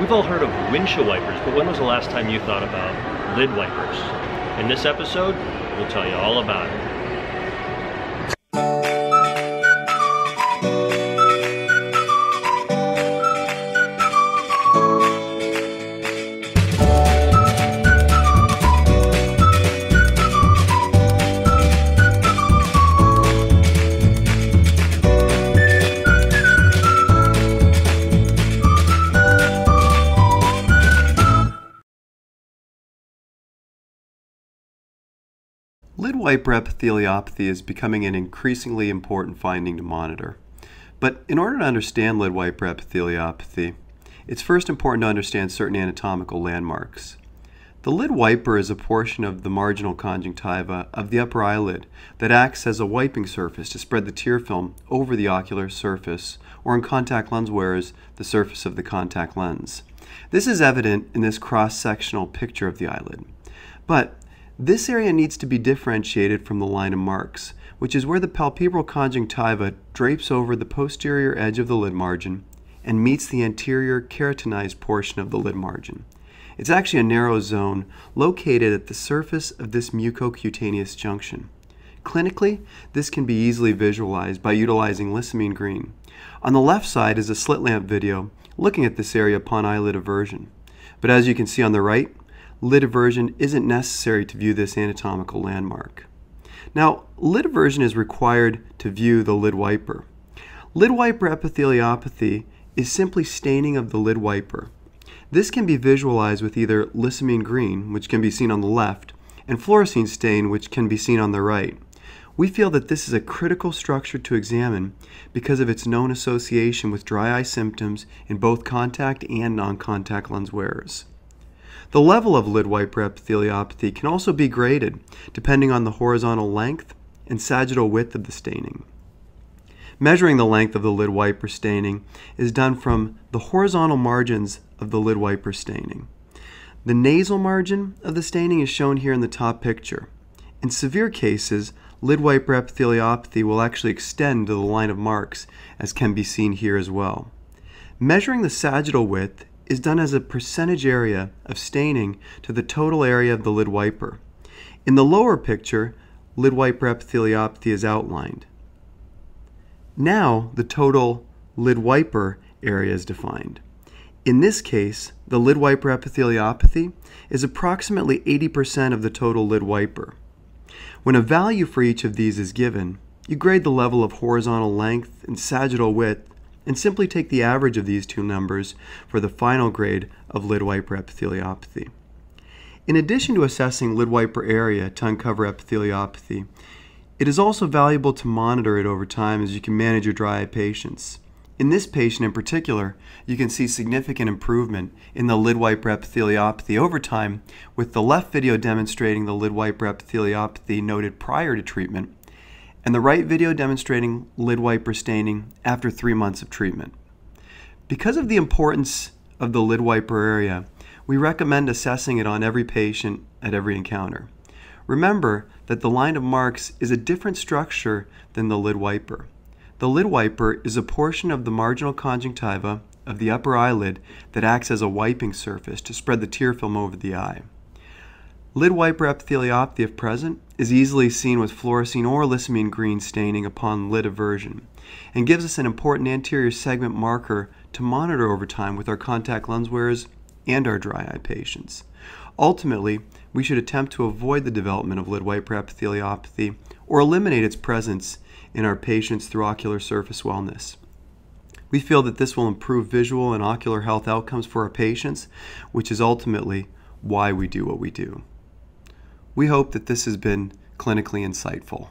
We've all heard of windshield wipers, but when was the last time you thought about lid wipers? In this episode, we'll tell you all about it. Lid wiper epitheliopathy is becoming an increasingly important finding to monitor. But in order to understand lid wiper epitheliopathy, it's first important to understand certain anatomical landmarks. The lid wiper is a portion of the marginal conjunctiva of the upper eyelid that acts as a wiping surface to spread the tear film over the ocular surface, or in contact lens wearers, the surface of the contact lens. This is evident in this cross-sectional picture of the eyelid. But this area needs to be differentiated from the line of Marx, which is where the palpebral conjunctiva drapes over the posterior edge of the lid margin and meets the anterior keratinized portion of the lid margin. It's actually a narrow zone located at the surface of this mucocutaneous junction. Clinically, this can be easily visualized by utilizing lissamine green. On the left side is a slit lamp video looking at this area upon eyelid eversion. But as you can see on the right, lid eversion isn't necessary to view this anatomical landmark. Now, lid eversion is required to view the lid wiper. Lid wiper epitheliopathy is simply staining of the lid wiper. This can be visualized with either lissamine green, which can be seen on the left, and fluorescein stain, which can be seen on the right. We feel that this is a critical structure to examine because of its known association with dry eye symptoms in both contact and non-contact lens wearers. The level of lid wiper epitheliopathy can also be graded depending on the horizontal length and sagittal width of the staining. Measuring the length of the lid wiper staining is done from the horizontal margins of the lid wiper staining. The nasal margin of the staining is shown here in the top picture. In severe cases, lid wiper epitheliopathy will actually extend to the line of Marx, as can be seen here as well. Measuring the sagittal width is done as a percentage area of staining to the total area of the lid wiper. In the lower picture, lid wiper epitheliopathy is outlined. Now the total lid wiper area is defined. In this case, the lid wiper epitheliopathy is approximately 80% of the total lid wiper. When a value for each of these is given, you grade the level of horizontal length and sagittal width and simply take the average of these two numbers for the final grade of lid wiper epitheliopathy. In addition to assessing lid wiper area to uncover epitheliopathy, it is also valuable to monitor it over time as you can manage your dry eye patients. In this patient in particular, you can see significant improvement in the lid wiper epitheliopathy over time, with the left video demonstrating the lid wiper epitheliopathy noted prior to treatment, and the right video demonstrating lid wiper staining after three months of treatment. Because of the importance of the lid wiper area, we recommend assessing it on every patient at every encounter. Remember that the line of Marx is a different structure than the lid wiper. The lid wiper is a portion of the marginal conjunctiva of the upper eyelid that acts as a wiping surface to spread the tear film over the eye. Lid wiper epitheliopathy, if present, is easily seen with fluorescein or lissamine green staining upon lid eversion and gives us an important anterior segment marker to monitor over time with our contact lens wearers and our dry eye patients. Ultimately, we should attempt to avoid the development of lid wiper epitheliopathy or eliminate its presence in our patients through ocular surface wellness. We feel that this will improve visual and ocular health outcomes for our patients, which is ultimately why we do what we do. We hope that this has been clinically insightful.